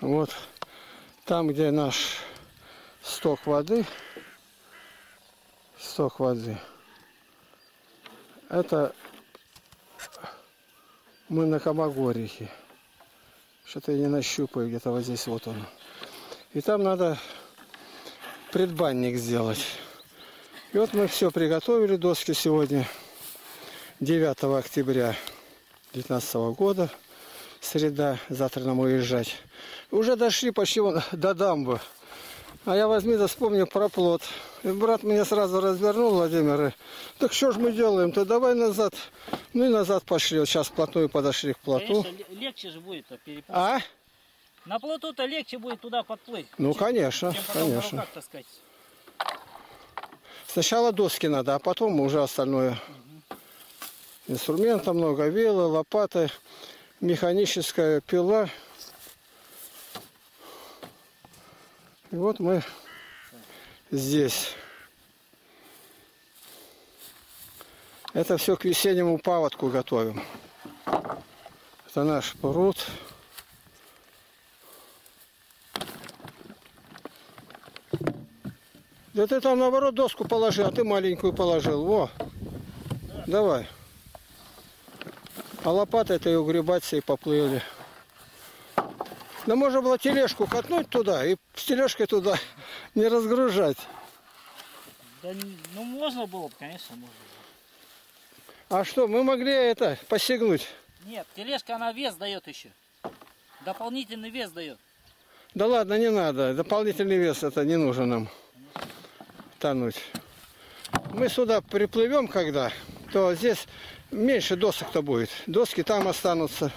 Вот там, где наш сток воды, сток воды, это мы на Комогорихе. Что-то я не нащупаю, где-то вот здесь вот он. И там надо предбанник сделать. И вот мы все приготовили, доски сегодня, 9 октября 2019 года, среда, завтра нам уезжать. Уже дошли почти вон до дамбы. А я возьми да вспомню про плод. И брат меня сразу развернул, Владимир. И, так что ж мы делаем-то? Давай назад. Ну и назад пошли. Вот сейчас вплотную подошли к плоту. Конечно, ле- легче же будет переплыть. А? На плоту-то легче будет туда подплыть. Ну, чем- конечно, чем на конечно. руках. Сначала доски надо, а потом уже остальное. Инструмента много, вилы, лопаты, механическая пила. И вот мы здесь. Это все к весеннему паводку готовим. Это наш пруд. Да ты там наоборот доску положи, а ты маленькую положил. Во. Давай. А лопатой-то и угребаться и поплыли. Да можно было тележку катнуть туда и с тележкой туда не разгружать. Да, ну можно было бы, конечно, можно. А что, мы могли это посягнуть? Нет, тележка она вес дает еще. Дополнительный вес дает. Да ладно, не надо. Дополнительный вес это не нужен нам. Тонуть. Мы сюда приплывем когда, то здесь меньше досок-то будет. Доски там останутся.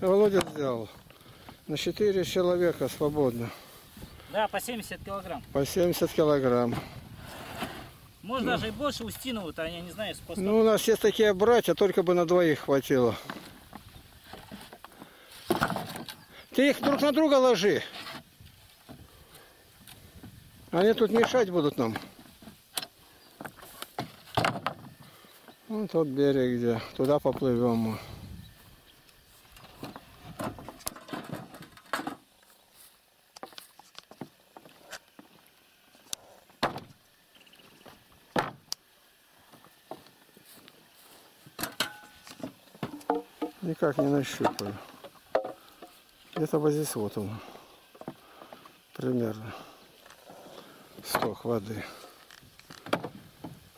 Володя сделал. На 4 человека свободно. Да, по 70 килограмм. По 70 килограмм. Может даже и больше устинового-то, я не знаю, способ. Ну, у нас есть такие братья, только бы на двоих хватило. Ты их друг на друга ложи. Они тут мешать будут нам. Вот тот берег, где туда поплывем мы. Никак не нащупаю. Где-то вот здесь вот он. Примерно. Сток воды.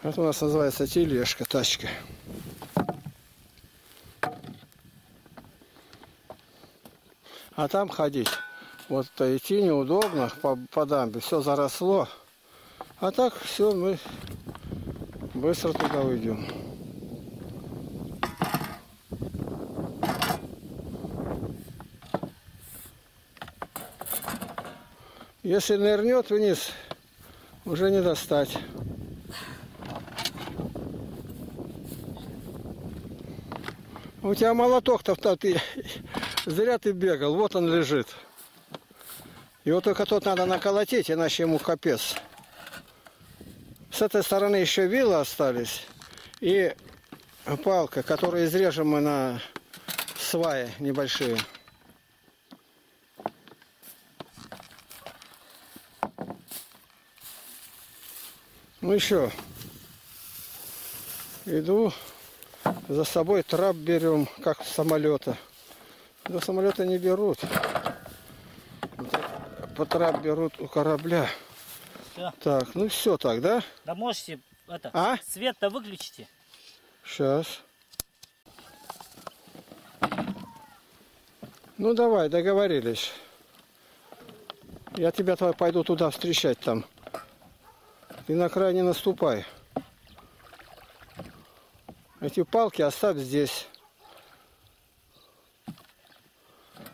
Это у нас называется тележка, тачка. А там ходить, вот идти неудобно по, по дамбе, все заросло. А так все, мы быстро туда уйдем. Если нырнет вниз, уже не достать. У тебя молоток-то ты зря ты бегал, вот он лежит. Его только тут надо наколотить, иначе ему капец. С этой стороны еще вилы остались и палка, которую изрежем мы на сваи небольшие. Ну еще. Иду. За собой трап берем, как самолета. До самолета не берут. По трап берут у корабля. Всё. Так, ну все так, да? Да можете это, А? свет-то выключите. Сейчас. Ну давай, договорились. Я тебя твой пойду туда встречать там. Ты на край не наступай. Эти палки оставь здесь.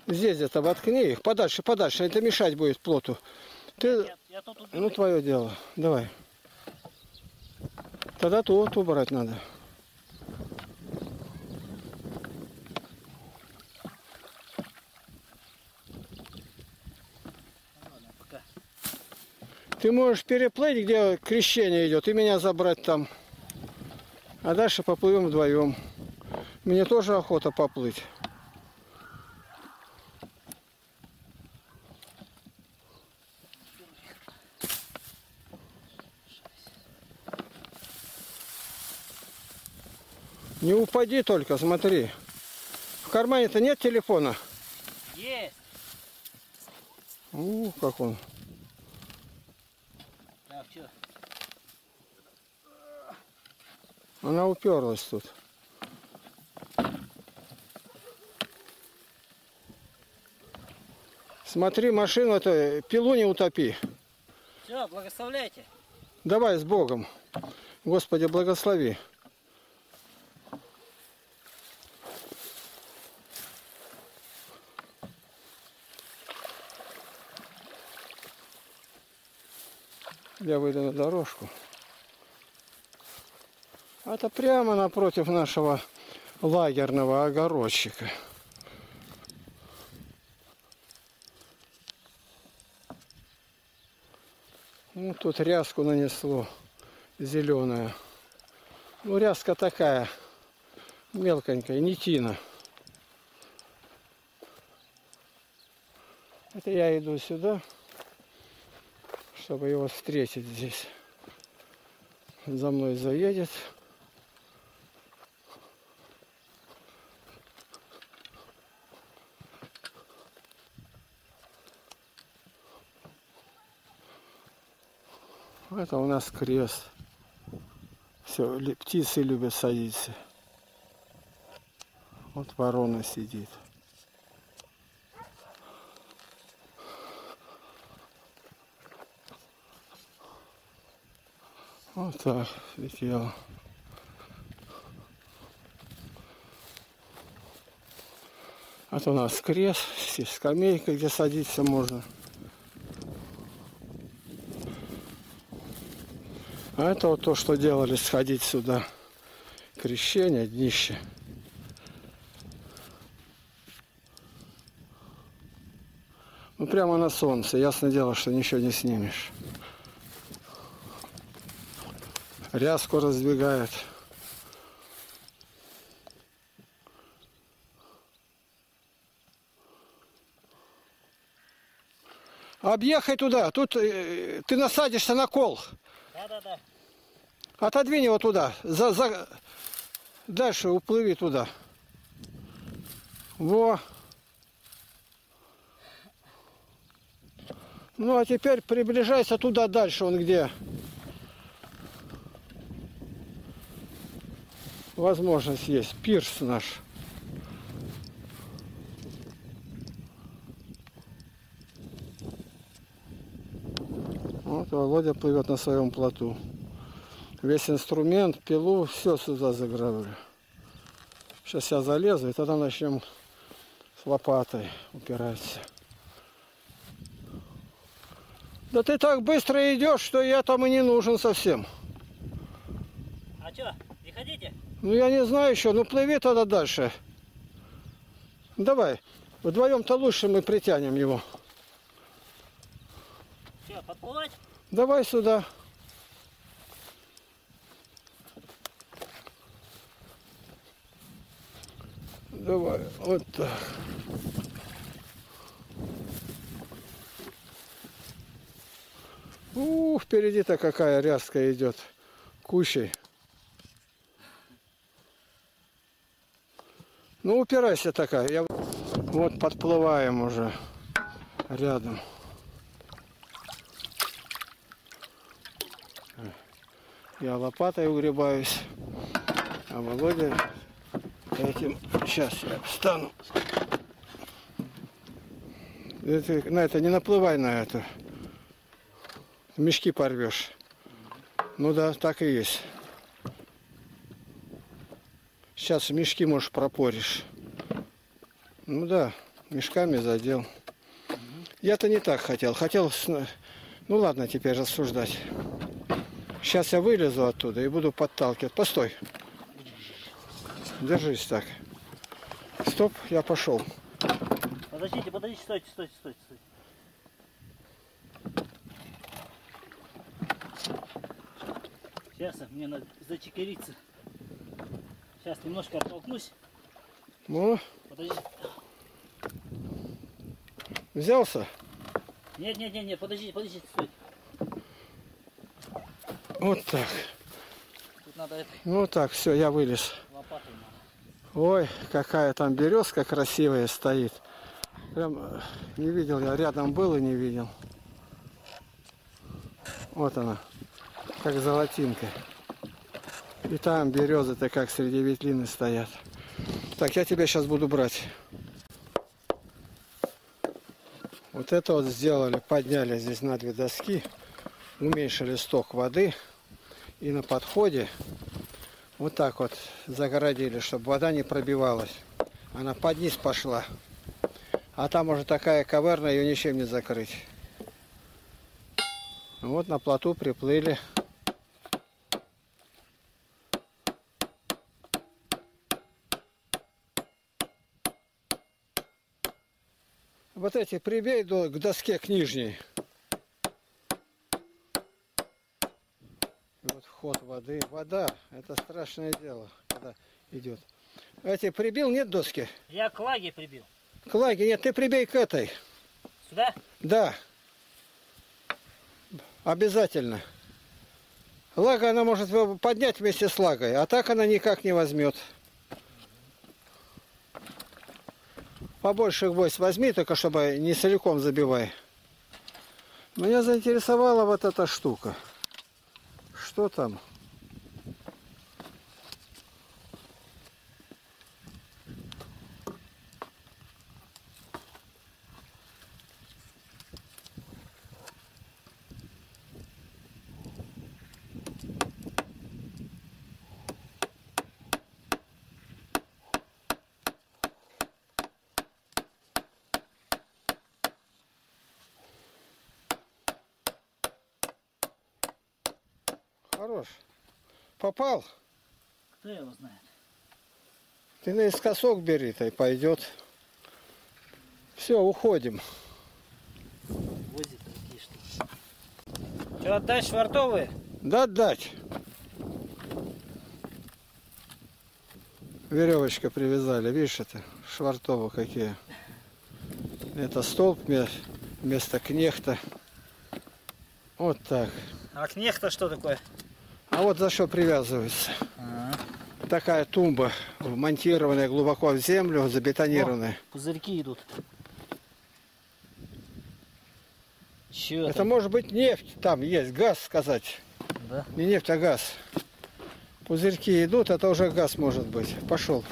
Здесь где-то воткни их. Подальше, подальше. Это мешать будет плоту. Ты... Я, я тут. Ну, твое дело. Давай. Тогда тут убрать надо. Ты можешь переплыть, где крещение идет, и меня забрать там. А дальше поплывем вдвоем. Мне тоже охота поплыть. Не упади только, смотри. В кармане-то нет телефона? Есть. У, как он. Так, что? Она уперлась тут. Смотри, машину-то, пилу не утопи. Все, благословляйте. Давай с Богом. Господи, благослови. Я выйду на дорожку. Это прямо напротив нашего лагерного огородчика. Ну, тут ряску нанесло зеленая. Ну, ряска такая, мелконькая, нитина. Это я иду сюда, чтобы его встретить здесь. За мной заедет. Это у нас крест. Все, птицы любят садиться. Вот ворона сидит. Вот так летела. Это у нас крест, скамейка, где садиться можно. А это вот то, что делали, сходить сюда. Крещение, днище. Ну прямо на солнце. Ясно дело, что ничего не снимешь. Ряску раздвигает. Объехай туда. Тут э, ты насадишься на кол. Да-да-да. Отодвинь его туда. За, за... Дальше уплыви туда. Во. Ну а теперь приближайся туда дальше, он где. Возможность есть. Пирс наш. Вот Володя плывет на своем плоту. Весь инструмент, пилу, все сюда заграбили. Сейчас я залезу, и тогда начнем с лопатой упираться. Да ты так быстро идешь, что я там и не нужен совсем. А что, не хотите? Ну я не знаю еще, ну плыви тогда дальше. Давай, вдвоем-то лучше мы притянем его. Что, подплывать? Давай сюда. Давай, вот так. Ух, впереди-то какая ряска идет. Кущей. Ну, упирайся такая. Я... Вот подплываем уже рядом. Я лопатой угребаюсь, а Володя этим... Сейчас я встану. Это, на это не наплывай на это. Мешки порвешь. Ну да, так и есть. Сейчас мешки, можешь, пропоришь. Ну да, мешками задел. Я-то не так хотел. Хотел... Ну ладно, теперь рассуждать. Сейчас я вылезу оттуда и буду подталкивать. Постой. Держись так. Стоп, я пошел. Подождите, подождите, стойте, стойте, стойте, стойте. Сейчас мне надо зачекериться. Сейчас немножко оттолкнусь. Ну, Подожди. взялся? Нет, нет, нет, нет, подожди, подожди, стой. Вот так. Тут надо это, Ну так, все, я вылез. лопатой надо. Ой, какая там березка красивая стоит. Прям э, не видел я, рядом был и не видел. Вот она, как золотинка. И там березы-то как среди ветлины стоят. Так, я тебя сейчас буду брать. Вот это вот сделали, подняли здесь на две доски, уменьшили сток воды и на подходе вот так вот загородили, чтобы вода не пробивалась. Она под низ пошла. А там уже такая каверна, ее ничем не закрыть. Вот на плоту приплыли. Вот эти прибей к доске к нижней. Вход воды. Вода, это страшное дело, когда идет. Эти прибил, нет доски? Я к лаге прибил. К лаге нет, ты прибей к этой. Сюда? Да. Обязательно. Лага она может поднять вместе с лагой, а так она никак не возьмет. Побольше гвоздь возьми, только чтобы не целиком забивай. Меня заинтересовала вот эта штука. Что там? Хорош. Попал? Кто его знает? Ты наискосок бери, то и пойдет. Все, уходим. Возит такие штуки. Что, отдать швартовые? Да дать. Веревочка привязали, видишь это, швартовы какие. Это столб вме- вместо кнехта. Вот так. А кнехта что такое? А вот за что привязывается. Такая тумба, вмонтированная глубоко в землю, забетонированная. Пузырьки идут. Че Это может быть нефть, там есть газ сказать. Да? Не нефть, а газ. Пузырьки идут, это уже газ может быть. Пошел.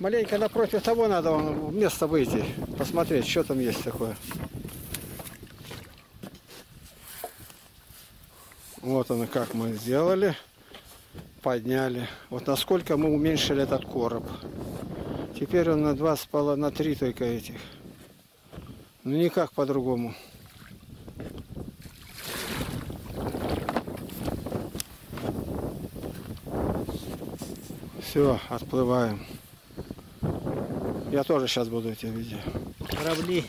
Маленько напротив того надо вон в место выйти, посмотреть, что там есть такое. Вот оно, как мы сделали. Подняли. Вот насколько мы уменьшили этот короб. Теперь он на два с пола, на три только этих. Ну никак по-другому. Все, отплываем. Я тоже сейчас буду эти видео. Корабли